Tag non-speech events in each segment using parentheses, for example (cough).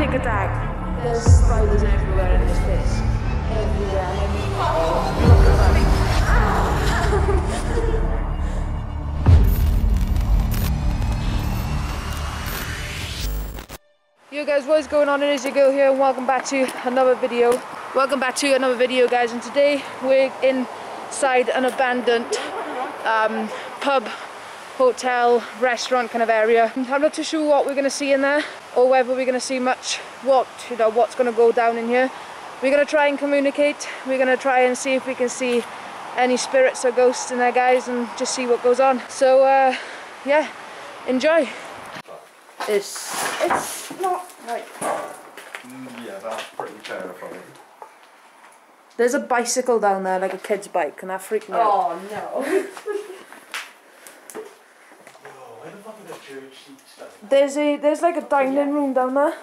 panic attack. There's spiders everywhere in this place. Everywhere. I mean, look at them. Yo guys, what is going on? It is your girl here and welcome back to another video. Welcome back to another video guys and today we're inside an abandoned um, pub, hotel, restaurant kind of area. I'm not too sure what we're going to see in there or whether we're going to see much what, you know, what's going to go down in here. We're going to try and communicate. We're going to try and see if we can see any spirits or ghosts in there guys and just see what goes on. So uh, yeah, enjoy. It's, it's not like... Mm, Yeah, that's pretty terrifying. There's a bicycle down there, like a kid's bike, and that freaked me out. Oh no. (laughs) Oh, where the fuck are the church seats down? There's a there's like a dining room down there. Be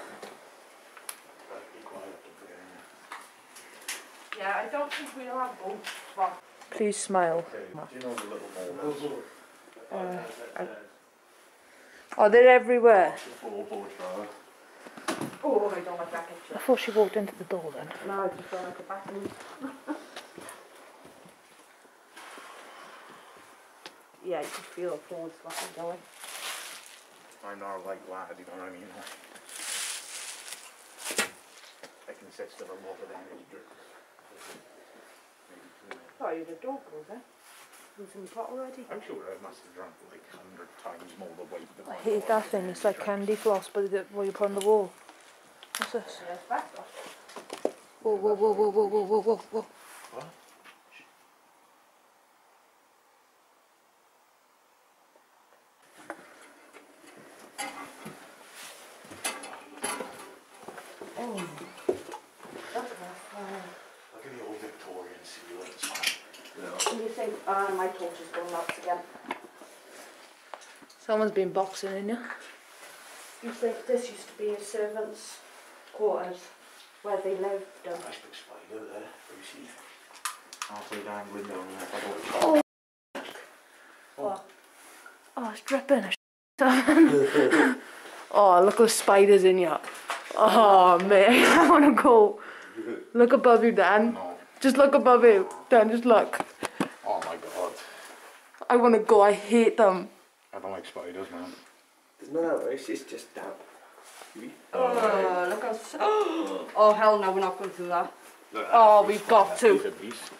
quiet up there. Yeah, I don't think we'll have both. Well, Please smile. Okay, do you know the little mole? Uh, Oh, they're everywhere. The oh, I don't like that I thought she walked into the door then. No, I just don't like the bathroom. (laughs) yeah, you can feel the floors fucking going. I'm not like lad, you know what I mean? I consist of a lot of energy drinks. Maybe two minutes. Oh, you're the dog over. Losing the pot already? I'm sure I must have drunk like a hundred times more the weight than I hate that thing. It's like candy floss, but it, what you put on the wall. What's this? Yeah. Whoa, whoa, whoa, whoa, whoa, whoa, whoa, whoa, whoa. What? Oh. Look at that fire. Look at the old Victorian ceilings. And you think, ah, my torch is going out again. Someone's been boxing in you. You think this used to be a servant's quarters where they lived? Nice big spider there, Brucey. Halfway down window and if I go what? Oh, it's dripping. a (laughs) oh, look at the spiders in you. Oh, man, (laughs) I want to go. Look above you, Dan. No. Just look above you. Dan, just look. Oh my god. I want to go. I hate them. I don't like spiders, man. There's none of this, it's just damp. Oh, look how. s- (gasps) Oh, hell no, we're not going oh, through that. Oh, we've got to. Beast.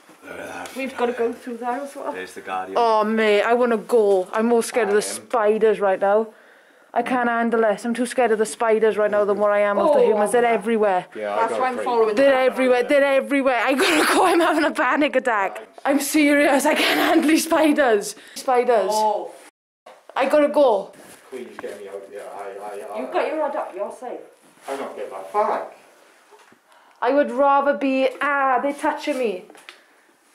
We've got to go through there as well. There's the guardian. Oh, mate, I want to go. I'm more scared of the am. spiders right now. I can't handle this. I'm too scared of the spiders right now than what I am of the Oh, humans. They're everywhere. Yeah, I That's got why I'm pretty- following They're the everywhere. They're everywhere. I gotta (laughs) go. I'm having a panic attack. I'm serious. I can't handle these spiders. Spiders. Oh, I gotta go. Please get me out here. I, I, I, you've got your head up, you're safe. I'm not getting that far. I would rather be. Ah, they're touching me.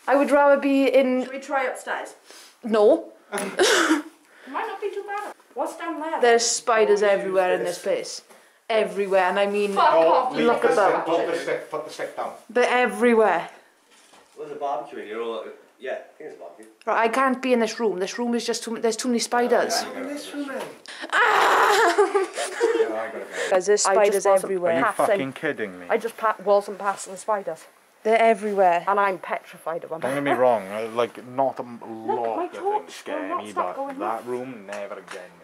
I would rather be in. Should we try upstairs? No. (laughs) It might not be too bad. What's down there? There's spiders oh, everywhere in this place. Everywhere, and I mean, Fuck oh, off, leave look the at stick, them. Put the stick, put the stick down. they're everywhere. There's a barbecue in here, or yeah, I think there's a barbecue. Right, I can't be in this room. This room is just too. There's too many spiders. In this room, then. Ah! Yeah, I gotta go. Guys, (laughs) there's spiders everywhere. Are you Passing. Um, kidding me? I just pa- wasn't passing the spiders, They're everywhere. and I'm petrified of them. Don't get (laughs) me wrong, I, like not a m- my lot of torch things scare will not me, but going that room never again, mate.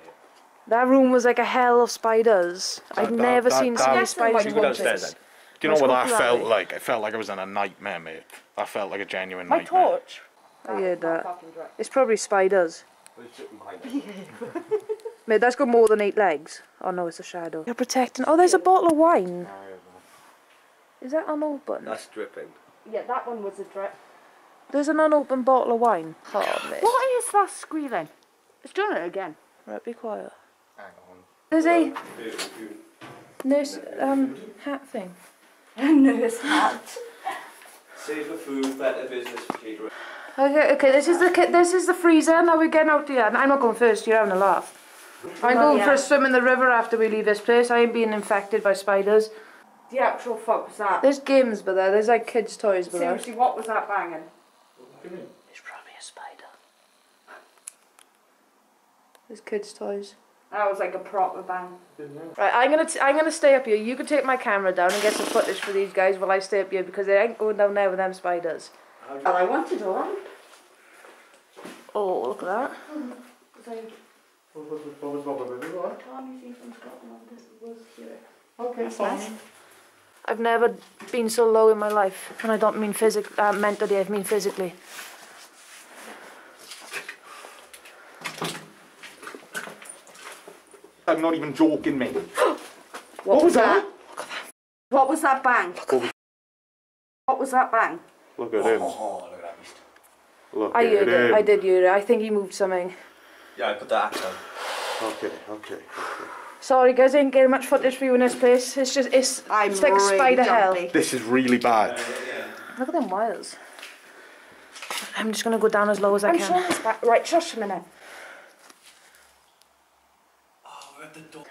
That room was like a hell of spiders. I've that- never that- seen that- so many That's spiders one in you one downstairs place. then. Do you Let's know what go that through that felt way. like? I felt like I was in a nightmare, mate. That felt like a genuine My nightmare. torch. I heard that. It's probably spiders. There's something behind it. Mate, that's got more than eight legs. Oh no, it's a shadow. You're protecting. Oh, there's a bottle of wine. Is that unopened? That's dripping. Yeah, that one was a drip. There's an unopened bottle of wine. Oh, mate. What is that squealing? It's doing it again. Right, be quiet. Hang on. There's a nurse um hat thing. (laughs) Nurse hat. Safer food, better business for catering. Okay, okay. This is the ki- this is the freezer. Now we're getting out here. I'm not going first. You're having a laugh. I'm Not going for a yet. swim in the river after we leave this place. I ain't being infected by spiders. The actual fuck was that? There's games, but there. There's like kids' toys, but there. Seriously, what was that banging? It's probably a spider. There's kids' toys. That was like a proper bang. Right, I'm gonna t- I'm gonna stay up here. You can take my camera down and get some footage for these guys while I stay up here because they ain't going down there with them spiders. Well, I wanted all right. Oh, look at that. What was, what was wrong with it? Go on. Okay, That's nice. I've never been so low in my life, and I don't mean physic uh, mentally. I mean physically. I'm not even joking, mate. (gasps) What, was that? What was that bang? Oh. What was that bang? Look at him. Oh, oh, look at that beast. Look I at heard it. I did hear it. I think he moved something. Yeah, I put that axe on. Okay, okay, okay. Sorry, guys. I ain't getting much footage for you in this place. It's just it's I'm it's like really spider hell. This is really bad. Look at them wires. I'm just gonna go down as low as I I'm can. sure it's back. Right, shush a minute.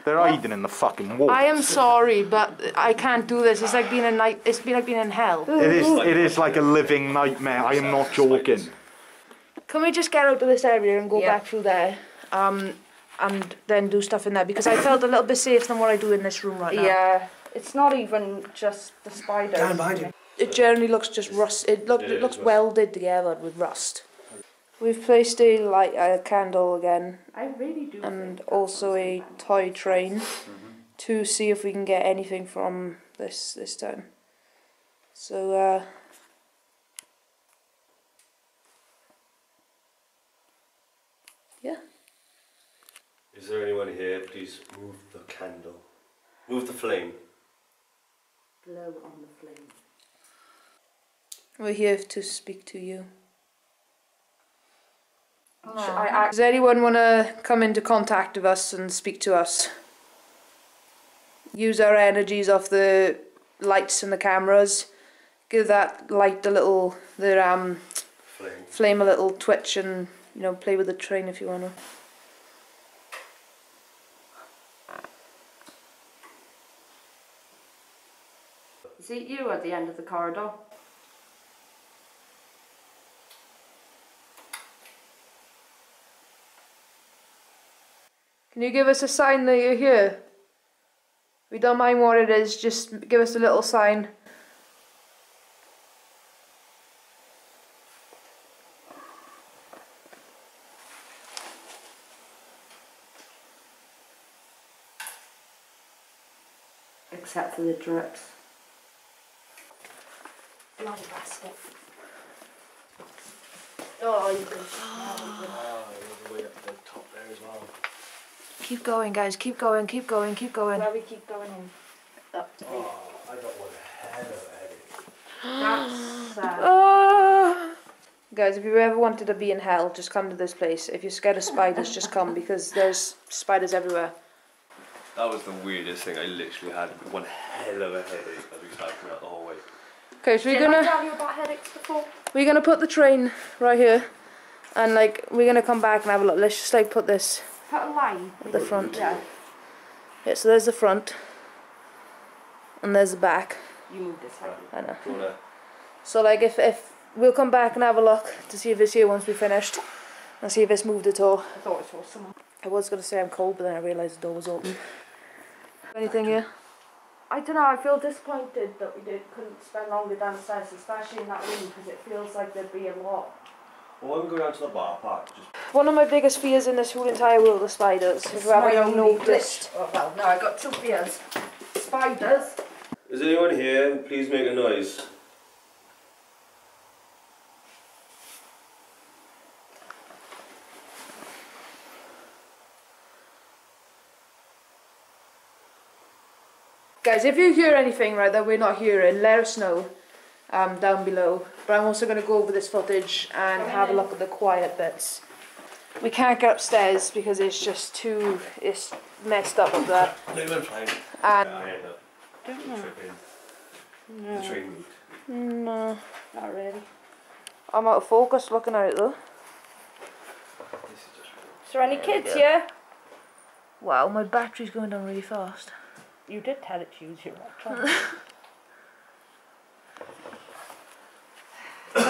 They're hiding in the fucking wall. I am sorry, but I can't do this. It's like being in night. It's been like being in hell. It is. It is like a living nightmare. I am not joking. Can we just get out of this area and go Yeah. back through there, um, and then do stuff in there? Because I felt a little bit safer than what I do in this room right now. Yeah, it's not even just the spiders. Stand behind you. It generally looks just rust. It look Yeah, it it looks welded together with rust. We've placed a light a candle again, I really do. and think also a toy train to see if we can get anything from this this time. So uh, yeah. Is there anyone here? Please move the candle. Move the flame. blow on the flame. We're here to speak to you. I act- Does anyone want to come into contact with us and speak to us? Use our energies off the lights and the cameras. Give that light a little, the um, Flame. flame a little twitch and, you know, play with the train if you want to. Is it you at the end of the corridor? Can you give us a sign that you're here? We don't mind what it is, just give us a little sign. Except for the drips. Long basket. Oh, you can Ah, there's a way up the top there as well. Keep going, guys. Keep going, keep going, keep going. Where we keep going in. Up to Oh, I got one hell of a headache. That's uh. Guys, if you ever wanted to be in hell, just come to this place. If you're scared of spiders, just come because there's spiders everywhere. That was the weirdest thing. I literally had one hell of a headache as we sat throughout the whole way. Okay, so we're Did gonna tell you about headaches before? we're gonna put the train right here, and like we're gonna come back and have a look. Let's just like put this Put a line. at the front. Yeah, Yeah, so there's the front, and there's the back. you move this way. I know. Do? So like if if we'll come back and have a look to see if it's here once we finished, and see if it's moved at all. I thought I saw someone. I was gonna say I'm cold, but then I realised the door was open. (laughs) Anything here? I don't know, I feel disappointed that we did, couldn't spend longer downstairs, especially in that room, because it feels like there'd be a lot. Well, I'm going down to the bar park. Just One of my biggest fears in this whole entire world are spiders. If you my haven't noticed. Oh, well, no, I got two fears. Spiders. Is anyone here? Please make a noise. Guys, if you hear anything right that we're not hearing, let us know um, down below. But I'm also going to go over this footage and have a look at the quiet bits. We can't get upstairs because it's just too it's messed up up there. No, I'm fine. And I end up Don't know. tripping. The train moved. no, Not really. I'm out of focus looking at it though. This is just. Is there any kids here? Wow, my battery's going down really fast. You did tell it to use your electronics.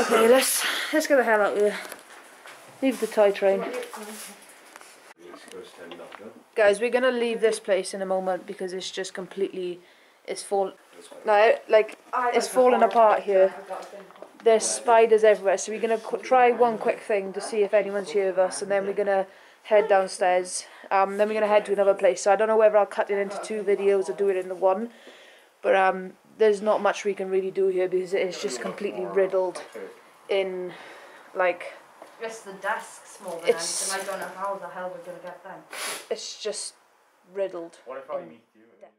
Okay, let's let's get the hell out of here. Leave the toy train. Guys, we're gonna leave this place in a moment because it's just completely, it's fall. No, like it's falling apart here. There's spiders everywhere, so we're gonna try one quick thing to see if anyone's here with us, and then we're gonna head downstairs. Um, then we're gonna head to another place. So I don't know whether I'll cut it into two videos or do it in the one, but um, there's not much we can really do here because it is just completely riddled in, like, Just the desks more than It's- anything. I don't know how the hell we're gonna get them. it's just riddled. What if I meet you? and-